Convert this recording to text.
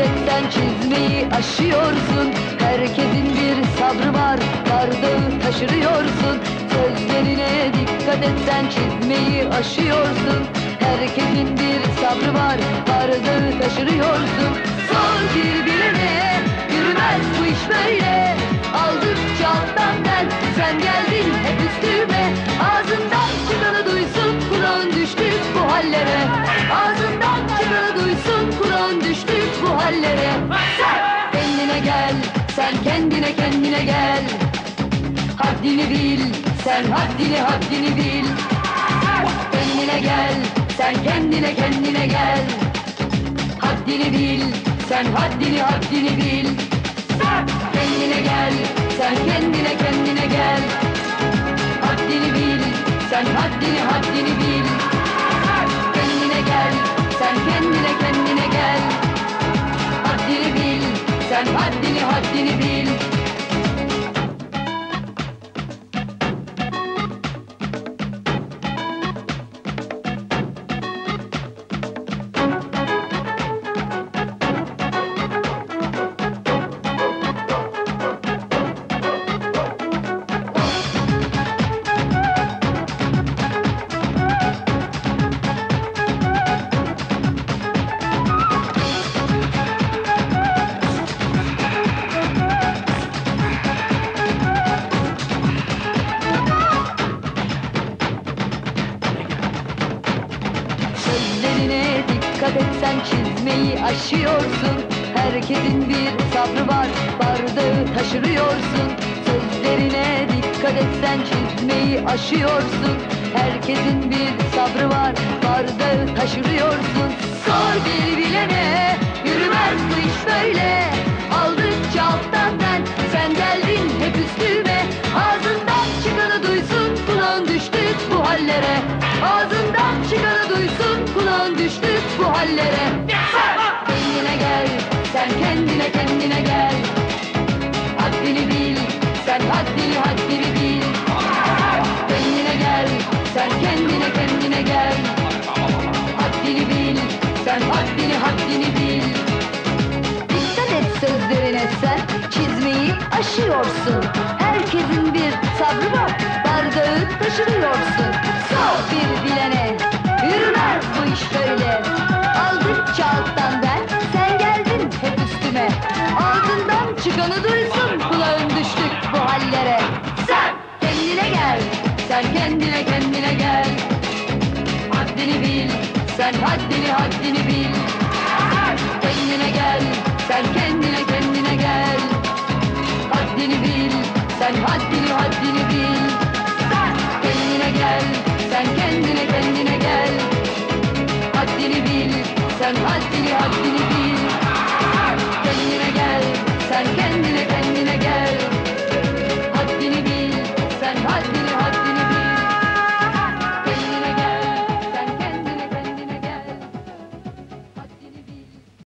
etsen çizmeyi aşıyorsun. Herkesin bir sabrı var bardağı taşırıyorsun. Sözlerine dikkat etsen çizmeyi aşıyorsun. Herkesin bir sabrı var bardağı taşırıyorsun. Sor birbirine yürümez bu iş böyle. Aldıkça alttan ben sen geldin kendine gel. Haddini bil sen haddini haddini bil. Kendine gel sen kendine kendine gel. Haddini bil sen haddini haddini bil. Kendine gel sen kendine kendine gel. Haddini bil sen haddini haddini bil. Kendine gel sen kendine kendine gel. Haddini bil sen haddini haddini bil Dikkat etsen çizmeyi aşıyorsun. Herkesin bir sabrı var bardağı taşırıyorsun. Sözlerine dikkat etsen çizmeyi aşıyorsun. Herkesin bir sabrı var bardağı taşırıyorsun. Sor bir bilene yürümez bu iş böyle. Aldıkça alttan ben sen geldin hep üstüme. Ağzından çıkanı duysun kulağın düştük bu hallere. Ağzından çıkanı aşıyorsun Herkesin bir sabrı var. Bardağı taşırıyorsun. Sor bir bilene yürümez bu iş böyle. Aldıkça alttan ben sen geldin hep üstüme. Ağzından çıkanı duysun kulağın düştük bu hallere. Sen kendine gel sen kendine kendine gel. Haddini bil sen haddini haddini bil. Kendine gel sen kendine kendine gel sen haddini haddini bil. Sen Kendine gel sen kendine kendine gel. Haddini bil sen haddini haddini bil. Sen Kendine gel sen kendine kendine gel.